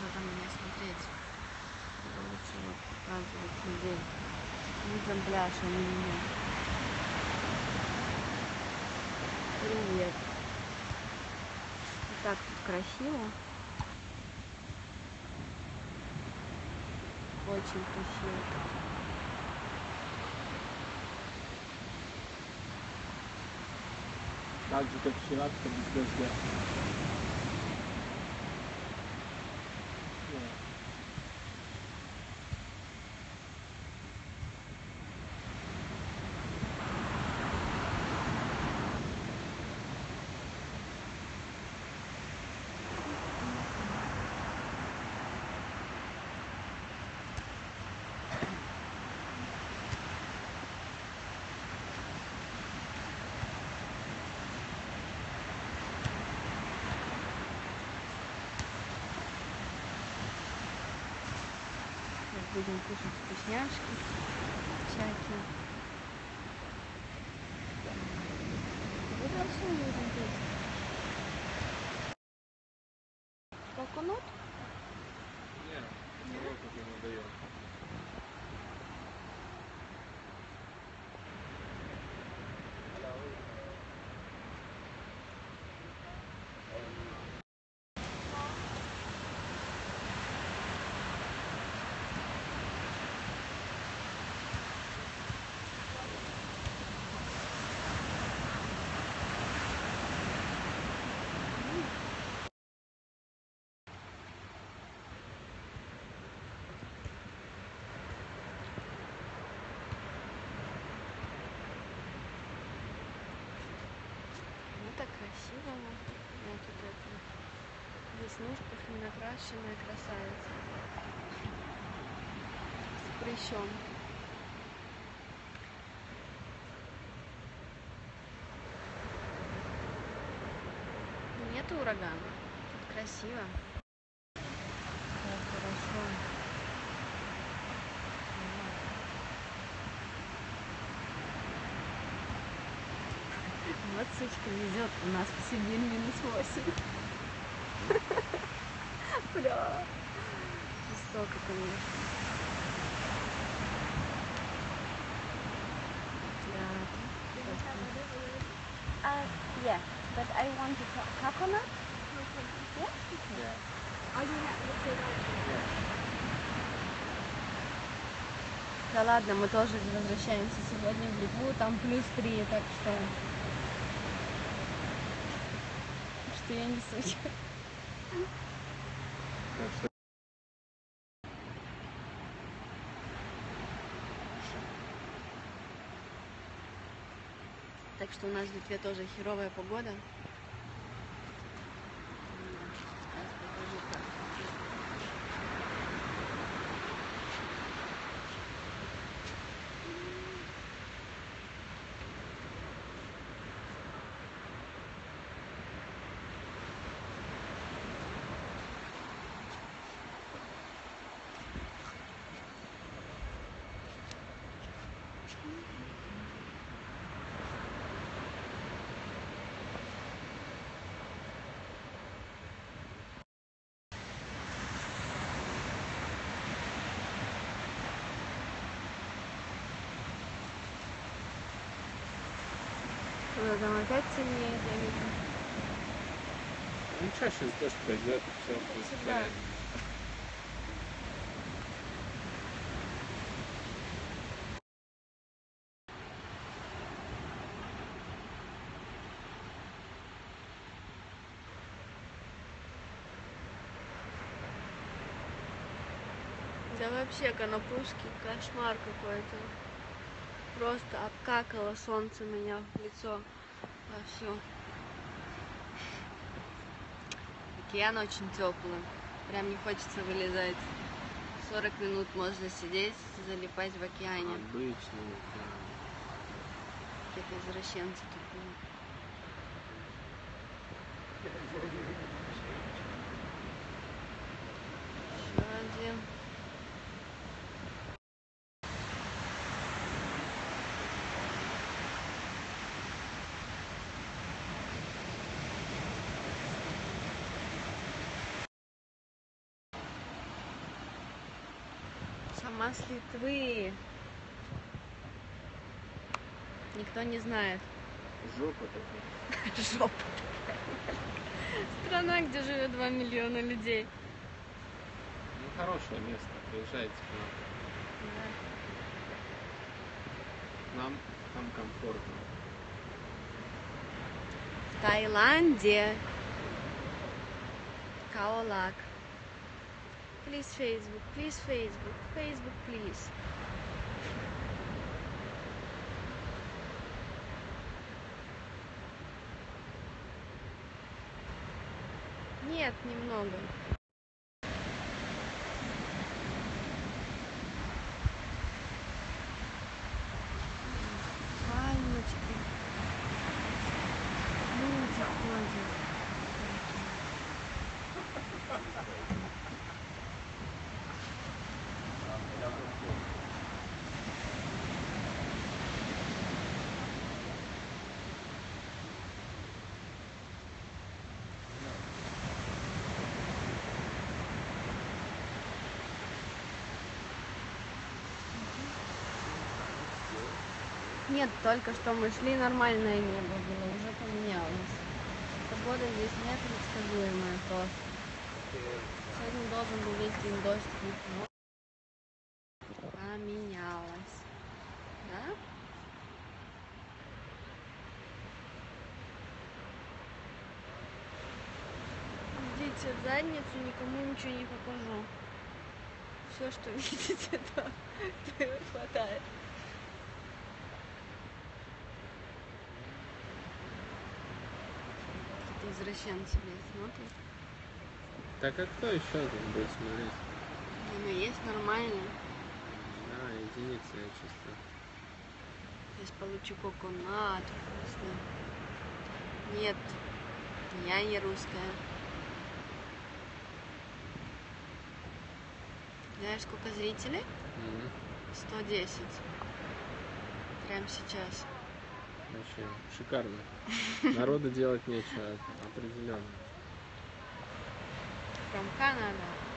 нечего там меня смотреть. Лучше вот показывать людей. Людям пляж, а не меня. Привет. И так тут красиво. Очень красиво. Так же, как вчера, только без дождя. Ну, Сейчас будем кушать вкусняшки всякие. Ну так красиво. Я тут это в веснушках не накрашенная красавица. С прыщом. Нету урагана. Тут красиво. Как хорошо. Сучка везет. У нас Сибирь минус 8. Бля. Жестоко, конечно. Да. Uh, yeah, but I want to co- coconut. Yeah? Yeah. Да ладно, мы тоже возвращаемся сегодня в Литву, там плюс 3, так что... Что я не что Так что у нас в Литве тоже херовая погода. Куда там опять сильнее давит. Ну ничего, сейчас дождь пойдет, все будет порядке. Да вообще конопушки кошмар какой-то. Просто обкакало солнце меня в лицо вовсю. Океан очень теплый. Прям не хочется вылезать. 40 минут можно сидеть, залипать в океане. Обычно. да. Какие-то извращенцы тупые. Еще один. Сама с Литвы. Никто не знает. Жопа такая. Жопа. Страна, где живет 2 миллиона людей. Ну, хорошее место. Приезжайте к нам. Нам там комфортно. В Таиланде. Каолак. Please Facebook, please Facebook, Facebook, please. Нет, немного. Нет, только что мы шли, нормальное небо было, уже поменялось. Погода здесь непредсказуемая просто. Сегодня должен был весь день дождь, но поменялось. Да? Ждите в задницу, никому ничего не покажу. Все, что видите, то, то хватает. Какие-то извращенцы, блядь, смотрят. Так а кто еще тут будет смотреть? Ну, есть нормально. Да, единицы я чувствую. Сейчас получу коконат вкусный. Нет, я не русская. Знаешь, сколько зрителей? Мгм. 110. Прямо сейчас. Вообще шикарно. Народу делать нечего, определенно. From Canada.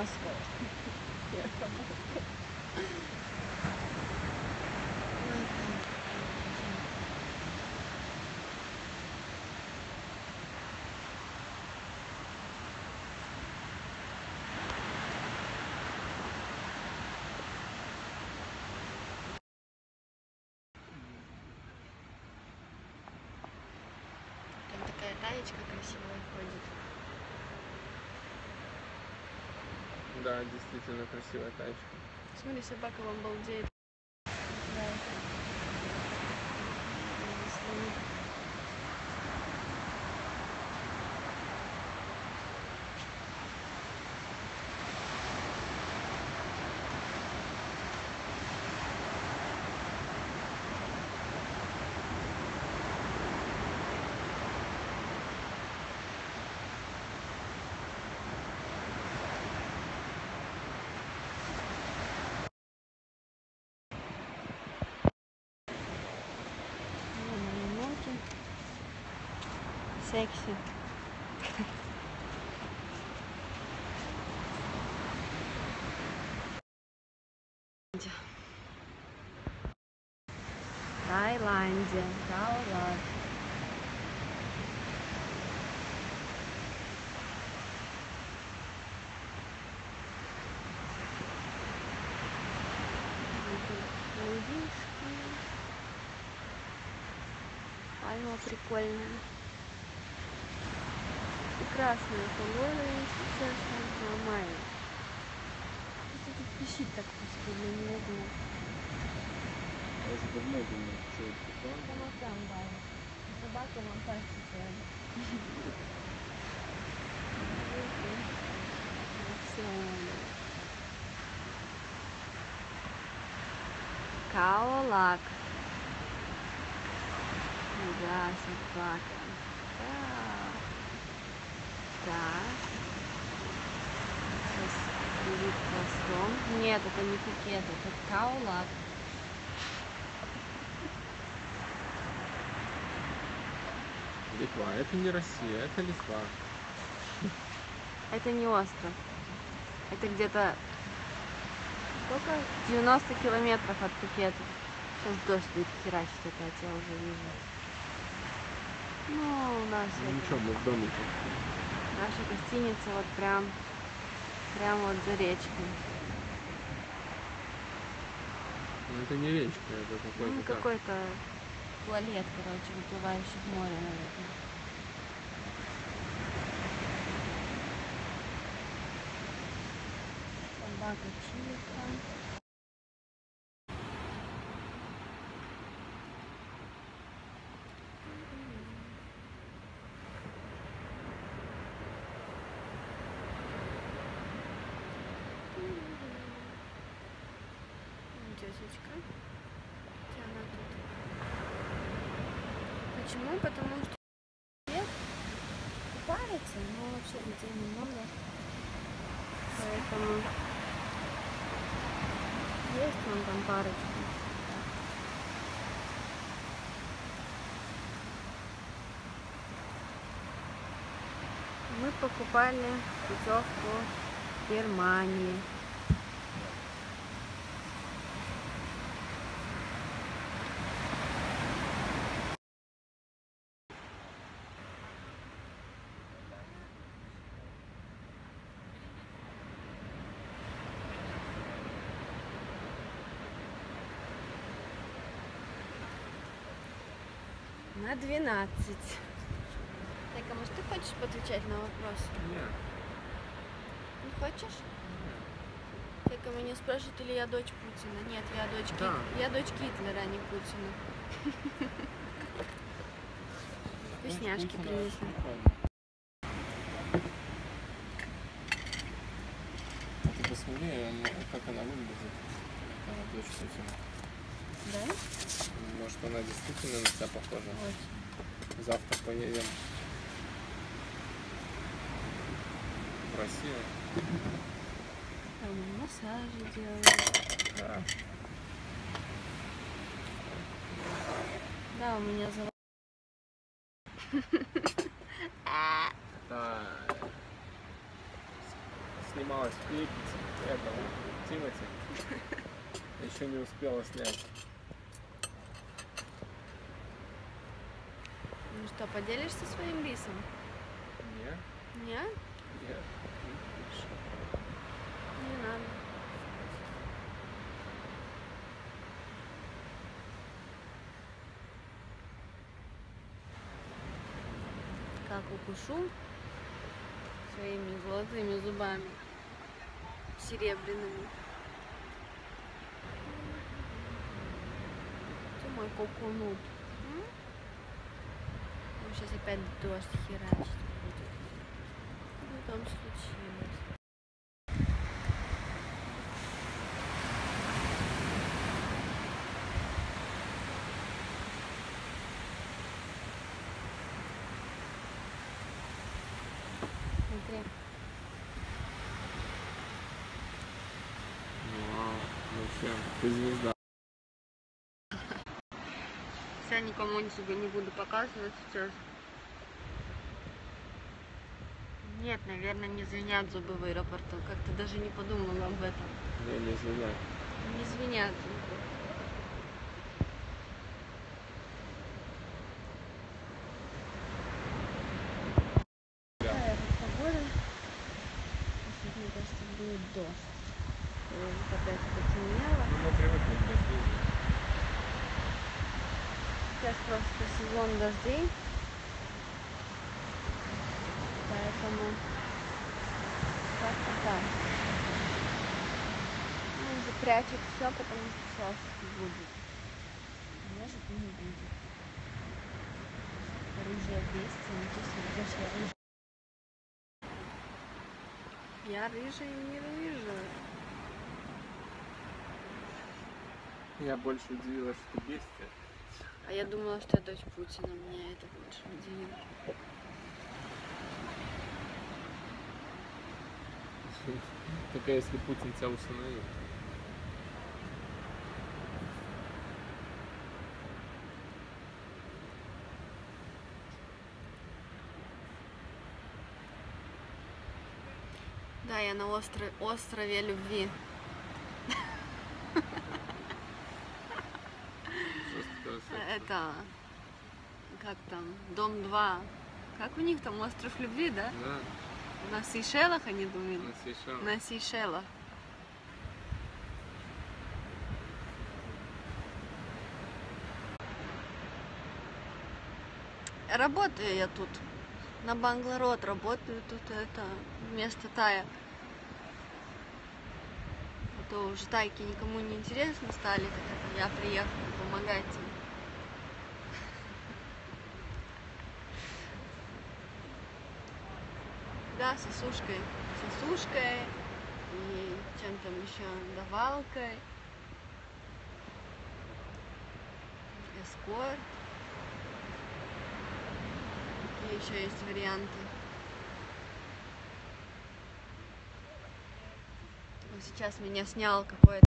Moscow. Там такая таечка красивая ходит. Да, действительно красивая тачка. Смотри, собака вам балдеет. Да. Стоит. Вон они, ноги. Секси. Таиланде. Таиланд. Пальма прикольная. И красная погода, если честно, нормально. Что тут пищит так господи, я не могу. Я уже давно думаю, что это такое. Прямо там, да. Собака вам фантастика. Все. Какао-лак. Да, собака. Так. Так. Сейчас будет хвостом. Нет, это не пукет, это какао-лак. Литва. Это не Россия, это Литва. Это не остров. Это где-то сколько? 90 километров от Пхукета. Сейчас дождь будет херачить опять, я уже вижу. Ну, у нас Ну ничего, мы в домике. Наша гостиница вот прям, прям вот за речкой. Ну это не речка, это какой-то Ну, какой-то туалет, короче, выплывающий в море, наверное. Собака Чилика. Тетечка. Где она тут? Почему? Потому что купается, но вообще людей немного. Поэтому есть вон там парочку. Мы покупали путевку в Германии. На 12. Так, а может ты хочешь отвечать на вопрос? Нет. Не хочешь? Только меня спрашивают, или я дочь Путина. Нет, я дочь, Да. Гит- я дочь Гитлера, а не Путина. Вкусняшки Путина принесли. А ты посмотри, она- как она выглядит. Она дочь Путина. Да? Может она действительно на тебя похожа? Вот. Завтра поедем в Россию. Там массажи делают. Да. Да, у меня. Да. С- Снималась в клипе этого Тимати. Еще не успела снять. Ну что, поделишься своим рисом? Нет, Нет? нет. Не надо. Как укушу своими золотыми зубами, серебряными. Ты мой кукунут. Ну, опять дождь херачить будет. Что там случилось? Смотри. Вау, вообще, ты звезда. Я никому себе не буду показывать сейчас. Нет, наверное, не звенят зубы в аэропорту. Как-то даже не подумала об этом. Не, не звонят. Не звенят зубы. Будет дождь. Опять потемнело. Ну, мы привыкли к дождю. Сейчас просто сезон дождей. Поэтому как-то так. Ну, уже прячет все, потому что сейчас будет. Может и не будет. Рыжая бестия, ничего себе, я рыжая. Я рыжая и не рыжая. Я больше удивилась, что бестия. А я думала, что я дочь Путина. Меня это больше удивило. Только если Путин тебя усыновит. Да, я на острове, острове любви. Это, как там, дом 2. Как у них там остров любви, да? Да, На Сейшелах они думают. на Сейшелах. На Сейшелах. Работаю я тут. На Банглород работаю тут это вместо Тая. А то уже тайки никому не интересно стали, так это я приехала помогать им. Да, сосушкой. Сосушкой и чем там еще давалкой. Эскорт. Какие еще есть варианты? Вот сейчас меня снял какой-то.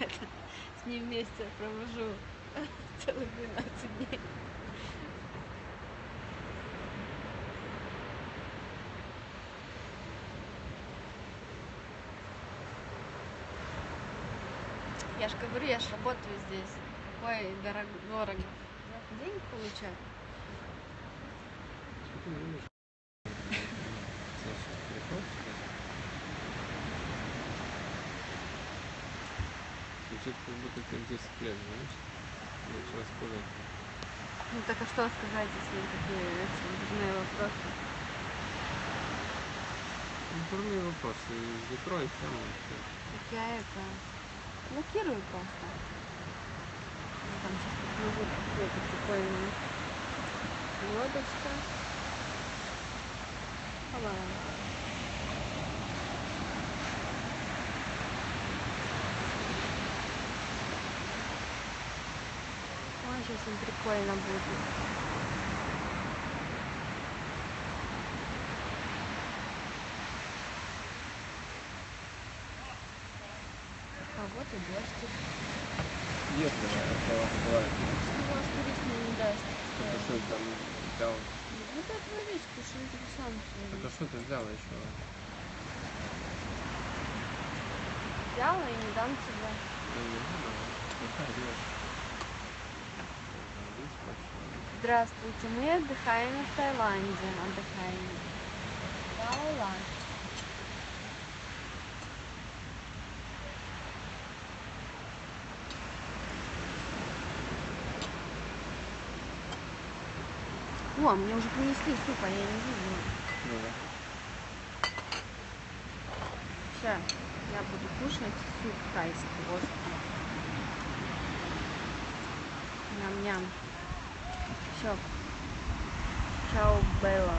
С ним вместе провожу целых 12 дней. Я же говорю, я же работаю здесь. Какой дорого, дорого. Денег получаю. Звучит, как будто ты 10 лет, знаешь? Лучше рассказать. Ну так а что сказать, если такие дурные вопросы? Дурные вопросы. Закрой всё. Так я это блокирую просто. Я там сейчас посмотрю какие-то прикольные лодочка. Опа. Ой, сейчас им прикольно будет. Вот и дождик. Если она бывает. Мне не даст? Это что там взял? Вот эту водичку, что интересантную. Это что ты взял еще? Взяла и не дам тебе. Да не. Здравствуйте, мы отдыхаем в Таиланде. Отдыхаем. Таиланд. О, мне уже принесли суп, а я не видела. Да. Сейчас я буду кушать суп тайский. Вот. Ням-ням. Все. Чао, Белла.